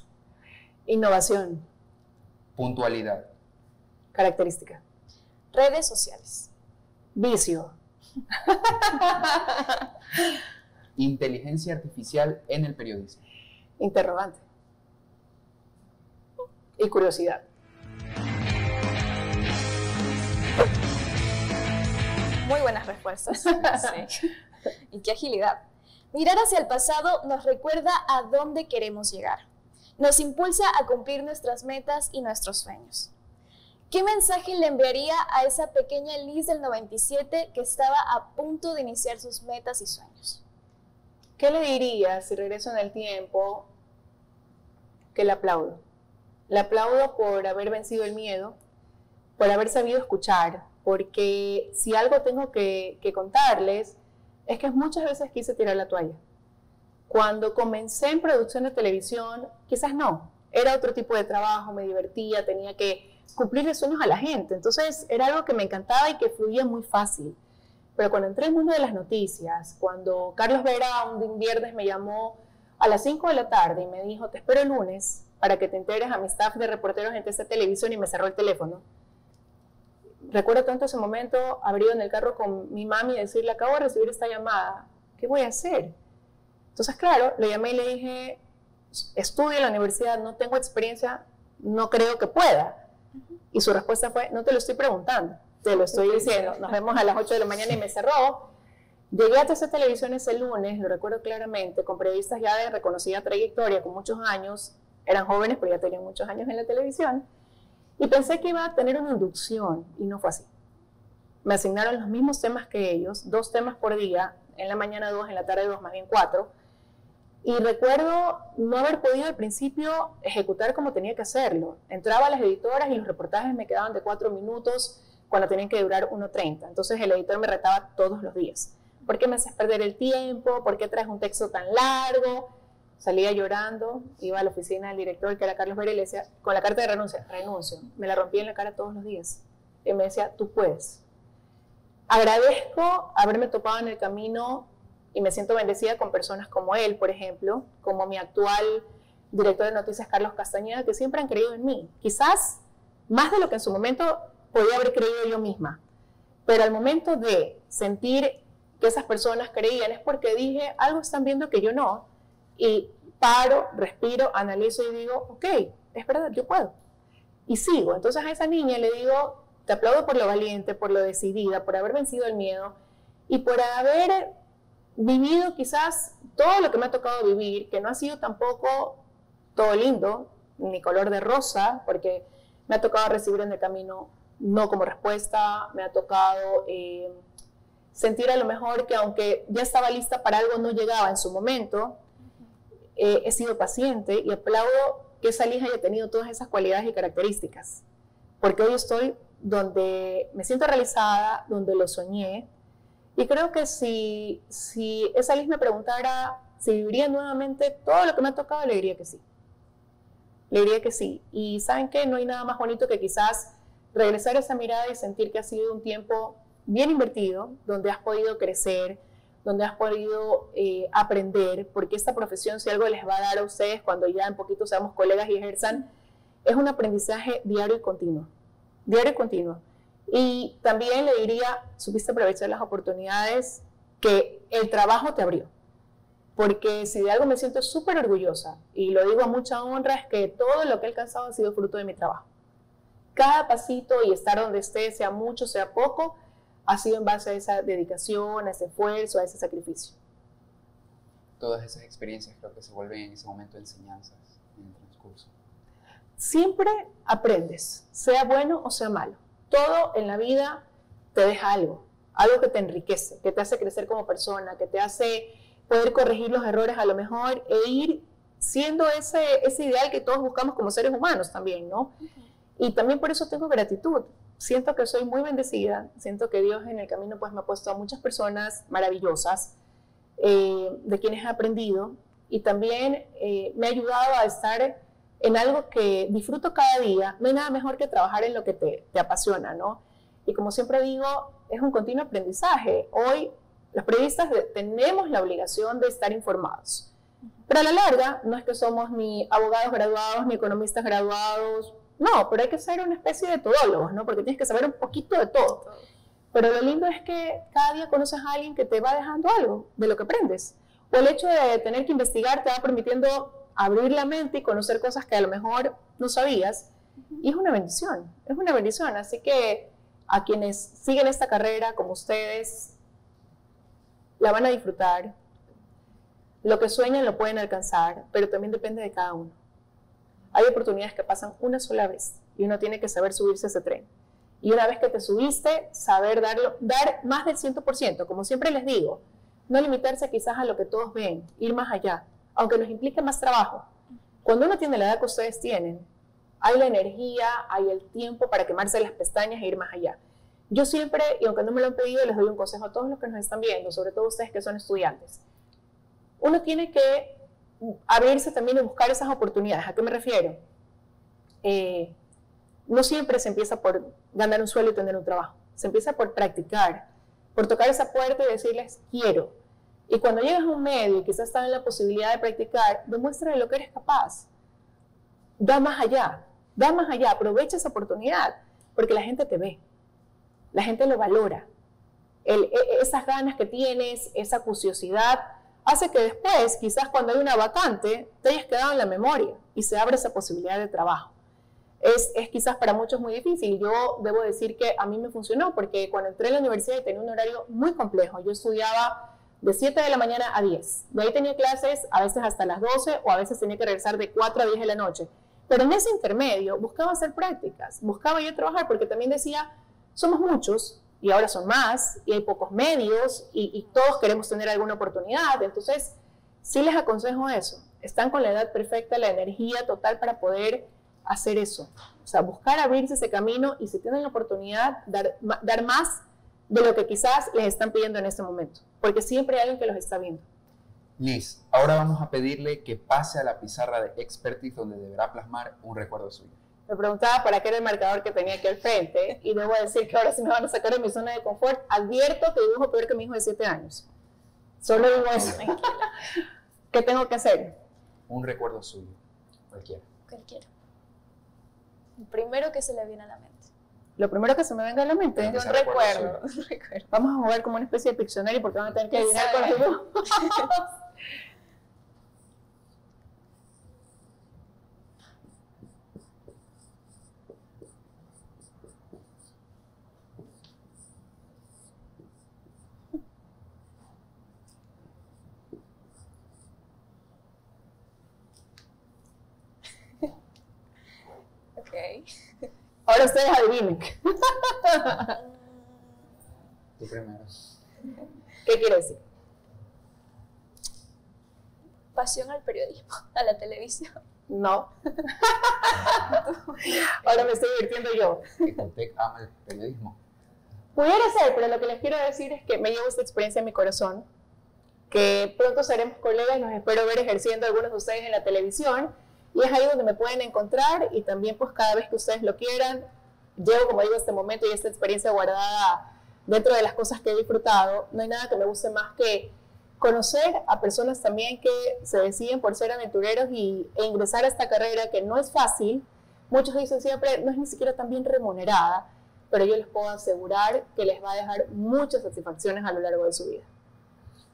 Innovación. Puntualidad. Característica. Redes sociales. Vicio. Inteligencia artificial en el periodismo. Interrogante. Y curiosidad. Muy buenas respuestas. Sí. Y qué agilidad. Mirar hacia el pasado nos recuerda a dónde queremos llegar. Nos impulsa a cumplir nuestras metas y nuestros sueños. ¿Qué mensaje le enviaría a esa pequeña Liz del 97 que estaba a punto de iniciar sus metas y sueños? ¿Qué le diría si regreso en el tiempo que le aplaudo? Le aplaudo por haber vencido el miedo, por haber sabido escuchar, porque si algo tengo que, que contarles es que muchas veces quise tirar la toalla. Cuando comencé en producción de televisión, quizás no, era otro tipo de trabajo, me divertía, tenía que cumplir sueños a la gente. Entonces era algo que me encantaba y que fluía muy fácil. Pero cuando entré en el mundo de las noticias, cuando Carlos Vera un viernes me llamó a las 5 de la tarde y me dijo, te espero el lunes para que te enteres a mi staff de reporteros en TC Televisión y me cerró el teléfono. Recuerdo tanto ese momento, abrir en el carro con mi mami y decirle, acabo de recibir esta llamada, ¿qué voy a hacer? Entonces, claro, le llamé y le dije, estudio en la universidad, no tengo experiencia, no creo que pueda. Y su respuesta fue, no te lo estoy preguntando, te lo estoy diciendo. Nos vemos a las 8 de la mañana y me cerró. Llegué a TC Televisión ese lunes, lo recuerdo claramente, con periodistas ya de reconocida trayectoria, con muchos años, eran jóvenes, pero ya tenían muchos años en la televisión, y pensé que iba a tener una inducción, y no fue así. Me asignaron los mismos temas que ellos, dos temas por día, en la mañana dos, en la tarde dos, más bien cuatro, y recuerdo no haber podido al principio ejecutar como tenía que hacerlo. Entraba a las editoras y los reportajes me quedaban de cuatro minutos cuando tenían que durar 1.30. Entonces el editor me retaba todos los días. ¿Por qué me haces perder el tiempo? ¿Por qué traes un texto tan largo? Salía llorando, iba a la oficina del director, que era Carlos Vera, y le decía, con la carta de renuncia, renuncio. Me la rompía en la cara todos los días. Y me decía, tú puedes. Agradezco haberme topado en el camino y me siento bendecida con personas como él, por ejemplo, como mi actual director de noticias, Carlos Castañeda, que siempre han creído en mí. Quizás más de lo que en su momento podía haber creído yo misma. Pero al momento de sentir que esas personas creían es porque dije, algo están viendo que yo no. Y paro, respiro, analizo y digo, ok, es verdad, yo puedo. Y sigo. Entonces a esa niña le digo, te aplaudo por lo valiente, por lo decidida, por haber vencido el miedo y por haber vivido quizás todo lo que me ha tocado vivir, que no ha sido tampoco todo lindo, ni color de rosa, porque me ha tocado recibir en el camino no como respuesta, me ha tocado eh, sentir a lo mejor que aunque ya estaba lista para algo, no llegaba en su momento. Eh, he sido paciente y aplaudo que esa hija haya tenido todas esas cualidades y características, porque hoy estoy donde me siento realizada, donde lo soñé, y creo que si, si esa Liz me preguntara si viviría nuevamente todo lo que me ha tocado, le diría que sí. Le diría que sí. Y saben qué, no hay nada más bonito que quizás regresar a esa mirada y sentir que ha sido un tiempo bien invertido, donde has podido crecer, donde has podido eh, aprender, porque esta profesión, si algo les va a dar a ustedes cuando ya en poquito seamos colegas y ejerzan, es un aprendizaje diario y continuo. Diario y continuo. Y también le diría, supiste aprovechar las oportunidades que el trabajo te abrió. Porque si de algo me siento súper orgullosa, y lo digo a mucha honra, es que todo lo que he alcanzado ha sido fruto de mi trabajo. Cada pasito y estar donde esté, sea mucho, sea poco, ha sido en base a esa dedicación, a ese esfuerzo, a ese sacrificio. Todas esas experiencias creo que se vuelven en ese momento enseñanzas en el transcurso. Siempre aprendes, sea bueno o sea malo todo en la vida te deja algo, algo que te enriquece, que te hace crecer como persona, que te hace poder corregir los errores a lo mejor e ir siendo ese, ese ideal que todos buscamos como seres humanos también, ¿no? Y también por eso tengo gratitud. Siento que soy muy bendecida, siento que Dios en el camino pues me ha puesto a muchas personas maravillosas, eh, de quienes he aprendido, y también eh, me ha ayudado a estar en algo que disfruto cada día, no hay nada mejor que trabajar en lo que te, te apasiona, ¿no? Y como siempre digo, es un continuo aprendizaje. Hoy los periodistas tenemos la obligación de estar informados. Pero a la larga, no es que somos ni abogados graduados, ni economistas graduados, no, pero hay que ser una especie de todólogos, ¿no? Porque tienes que saber un poquito de todo. Pero lo lindo es que cada día conoces a alguien que te va dejando algo de lo que aprendes. O el hecho de tener que investigar te va permitiendo abrir la mente y conocer cosas que a lo mejor no sabías. Y es una bendición, es una bendición. Así que a quienes siguen esta carrera como ustedes, la van a disfrutar. Lo que sueñan lo pueden alcanzar, pero también depende de cada uno. Hay oportunidades que pasan una sola vez y uno tiene que saber subirse a ese tren. Y una vez que te subiste, saber darlo, dar más del 100%, como siempre les digo, no limitarse quizás a lo que todos ven, ir más allá, aunque nos implique más trabajo. Cuando uno tiene la edad que ustedes tienen, hay la energía, hay el tiempo para quemarse las pestañas e ir más allá. Yo siempre, y aunque no me lo han pedido, les doy un consejo a todos los que nos están viendo, sobre todo ustedes que son estudiantes. Uno tiene que abrirse también y buscar esas oportunidades. ¿A qué me refiero? Eh, no siempre se empieza por ganar un sueldo y tener un trabajo. Se empieza por practicar, por tocar esa puerta y decirles, quiero. Y cuando llegas a un medio y quizás estás en la posibilidad de practicar, demuestra de lo que eres capaz. Da más allá, da más allá, aprovecha esa oportunidad, porque la gente te ve, la gente lo valora. E, e, esas ganas que tienes, esa curiosidad, hace que después, quizás cuando hay una vacante, te hayas quedado en la memoria y se abre esa posibilidad de trabajo es, quizás para muchos muy difícil. Yo debo decir que a mí me funcionó porque cuando entré a la universidad tenía un horario muy complejo. Yo estudiaba de 7 de la mañana a 10. De ahí tenía clases a veces hasta las 12 o a veces tenía que regresar de 4 a 10 de la noche. Pero en ese intermedio buscaba hacer prácticas, buscaba yo trabajar porque también decía, somos muchos y ahora son más y hay pocos medios y, y todos queremos tener alguna oportunidad. Entonces, sí les aconsejo eso. Están con la edad perfecta, la energía total para poder hacer eso. O sea, buscar abrirse ese camino y si tienen la oportunidad, dar, dar más de lo que quizás les están pidiendo en este momento, porque siempre hay alguien que los está viendo. Liz, ahora vamos a pedirle que pase a la pizarra de expertise donde deberá plasmar un recuerdo suyo. Me preguntaba para qué era el marcador que tenía aquí al frente y debo decir que ahora sí me van a sacar de mi zona de confort. Advierto que dibujo peor que mi hijo de 7 años. Solo digo eso. ¿Qué tengo que hacer? Un recuerdo suyo, cualquiera. Cualquiera primero que se le viene a la mente. Lo primero que se me venga a la mente es un recuerdo. Vamos a jugar como una especie de Pictionary porque van a tener que adivinar con los Ahora ustedes adivinen. Tú primero. ¿Qué quiere decir? Pasión al periodismo, a la televisión. No. Ahora me estoy divirtiendo yo. Que ama el periodismo. Pudiera ser, pero lo que les quiero decir es que me llevo esta experiencia en mi corazón, que pronto seremos colegas y los espero ver ejerciendo algunos de ustedes en la televisión y es ahí donde me pueden encontrar y también pues cada vez que ustedes lo quieran, llevo como digo este momento y esta experiencia guardada dentro de las cosas que he disfrutado. No hay nada que me guste más que conocer a personas también que se deciden por ser aventureros y, e ingresar a esta carrera que no es fácil. Muchos dicen siempre, no es ni siquiera tan bien remunerada, pero yo les puedo asegurar que les va a dejar muchas satisfacciones a lo largo de su vida.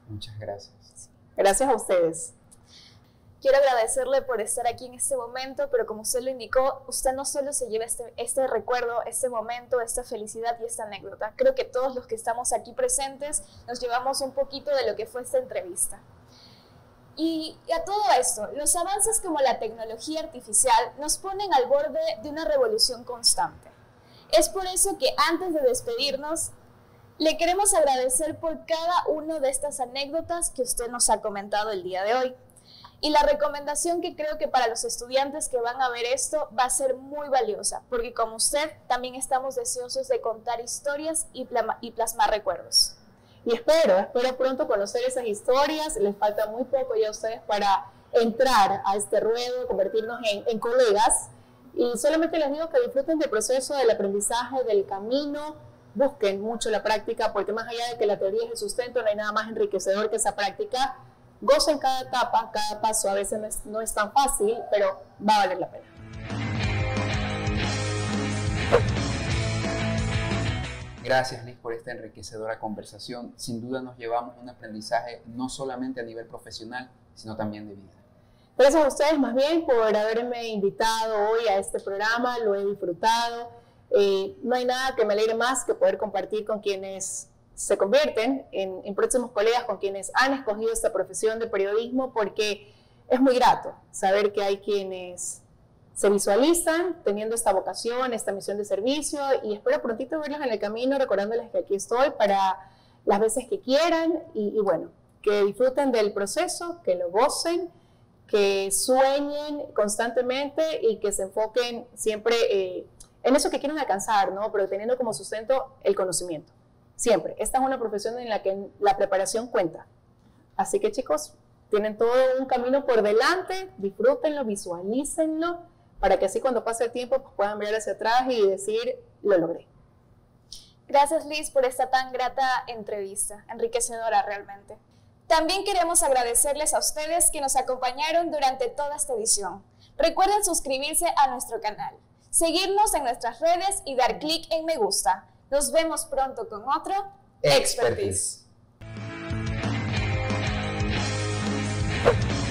Muchas gracias. Gracias a ustedes. Quiero agradecerle por estar aquí en este momento, pero como usted lo indicó, usted no solo se lleva este, este recuerdo, este momento, esta felicidad y esta anécdota. Creo que todos los que estamos aquí presentes nos llevamos un poquito de lo que fue esta entrevista. Y, a todo esto, los avances como la tecnología artificial nos ponen al borde de una revolución constante. Es por eso que antes de despedirnos, le queremos agradecer por cada una de estas anécdotas que usted nos ha comentado el día de hoy. Y la recomendación que creo que para los estudiantes que van a ver esto va a ser muy valiosa, porque como usted también estamos deseosos de contar historias y, plasmar recuerdos. Y espero, espero pronto conocer esas historias. Les falta muy poco ya a ustedes para entrar a este ruedo, convertirnos en, en colegas. Y solamente les digo que disfruten del proceso, del aprendizaje, del camino. Busquen mucho la práctica, porque más allá de que la teoría es el sustento, no hay nada más enriquecedor que esa práctica gocen cada etapa, cada paso. A veces no es, tan fácil, pero va a valer la pena. Gracias Liz por esta enriquecedora conversación. Sin duda nos llevamos un aprendizaje no solamente a nivel profesional, sino también de vida. Gracias a ustedes más bien por haberme invitado hoy a este programa, lo he disfrutado. Eh, no hay nada que me alegre más que poder compartir con quienes se convierten en, próximos colegas, con quienes han escogido esta profesión de periodismo, porque es muy grato saber que hay quienes se visualizan teniendo esta vocación, esta misión de servicio y espero prontito verlos en el camino recordándoles que aquí estoy para las veces que quieran y, bueno, que disfruten del proceso, que lo gocen, que sueñen constantemente y que se enfoquen siempre eh, en eso que quieren alcanzar, ¿no? Pero teniendo como sustento el conocimiento. Siempre. Esta es una profesión en la que la preparación cuenta. Así que chicos, tienen todo un camino por delante, disfrútenlo, visualícenlo para que así cuando pase el tiempo pues, puedan mirar hacia atrás y decir, lo logré. Gracias Liz por esta tan grata entrevista, enriquecedora realmente. También queremos agradecerles a ustedes que nos acompañaron durante toda esta edición. Recuerden suscribirse a nuestro canal, seguirnos en nuestras redes y dar clic en me gusta. Nos vemos pronto con otro Expertise. Expertise.